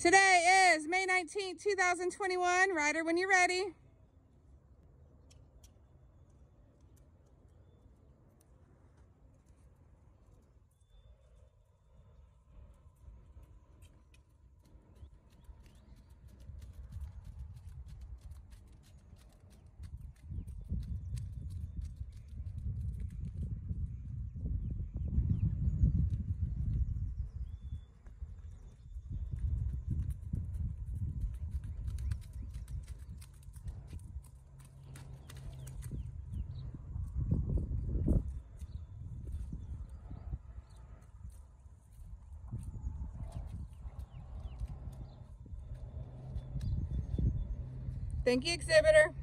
Today is May 19th, 2021. Ryder, when you're ready. Thank you, exhibitor.